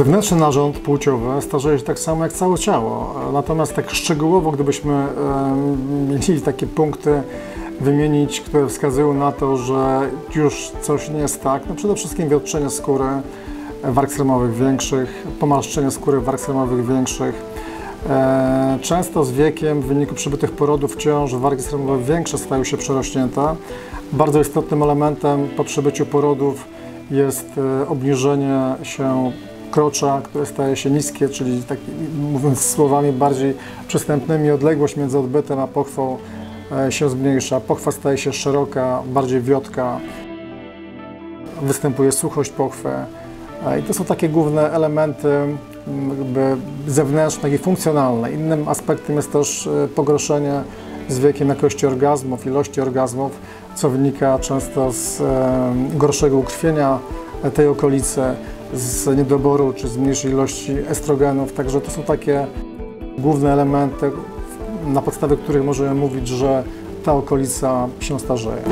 Wewnętrzny narząd płciowy starzeje się tak samo jak całe ciało. Natomiast tak szczegółowo, gdybyśmy mieli takie punkty wymienić, które wskazują na to, że już coś nie jest tak, no przede wszystkim wiotczenie skóry warg sremowych większych, pomarszczenie skóry warg sremowych większych. E, Często z wiekiem w wyniku przybytych porodów ciąż wargi sremowe większe stają się przerośnięte. Bardzo istotnym elementem po przybyciu porodów jest e, obniżenie się krocza, które staje się niskie, czyli tak, mówiąc słowami bardziej przystępnymi, odległość między odbytem a pochwą e, się zmniejsza. Pochwa staje się szeroka, bardziej wiotka, występuje suchość pochwy. E, I to są takie główne elementy m, jakby zewnętrzne i funkcjonalne. Innym aspektem jest też e, pogorszenie z wiekiem jakości orgazmów, ilości orgazmów, co wynika często z gorszego ukrwienia tej okolicy, z niedoboru czy z mniejszej ilości estrogenów. Także to są takie główne elementy, na podstawie których możemy mówić, że ta okolica się starzeje.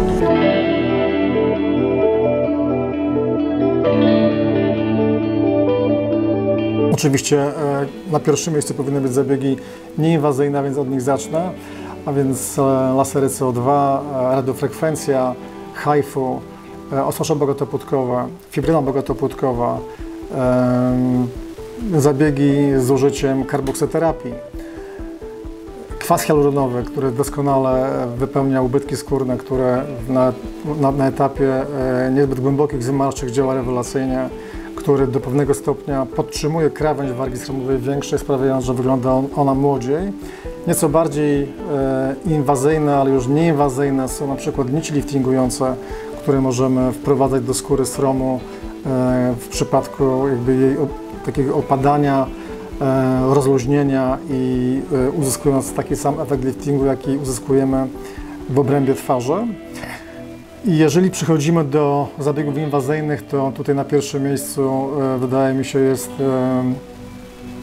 Oczywiście e, na pierwszym miejscu powinny być zabiegi nieinwazyjne, więc od nich zacznę, a więc e, lasery CO2, e, radiofrekwencja, HIFU, e, osłoncze bogotopłotkowe, fibryna bogotopłotkowa, em, zabiegi z użyciem karboksyterapii, kwas hialuronowy, który doskonale wypełnia ubytki skórne, które na, na, na etapie e, niezbyt głębokich zmarszczek działa rewelacyjnie, który do pewnego stopnia podtrzymuje krawędź wargi sremowej większej, sprawiając, że wygląda on, ona młodziej. Nieco bardziej e, inwazyjne, ale już nieinwazyjne są na przykład nici liftingujące, które możemy wprowadzać do skóry sromu e, w przypadku jakby jej takiego opadania, e, rozluźnienia i e, uzyskując taki sam efekt liftingu, jaki uzyskujemy w obrębie twarzy. I jeżeli przychodzimy do zabiegów inwazyjnych, to tutaj na pierwszym miejscu wydaje mi się jest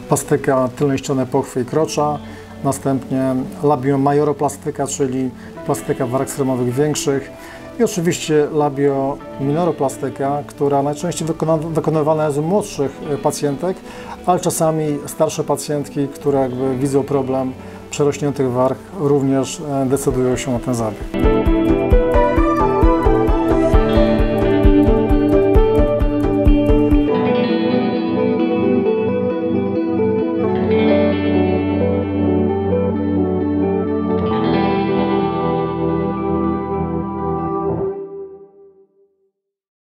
plastyka tylnej ściany pochwy i krocza, następnie labiomajoroplastyka, czyli plastyka warg sremowych większych i oczywiście labiominoroplastyka, która najczęściej wykonywana jest u młodszych e, pacjentek, ale czasami starsze pacjentki, które jakby widzą problem przerośniętych warg, również e, decydują się na ten zabieg.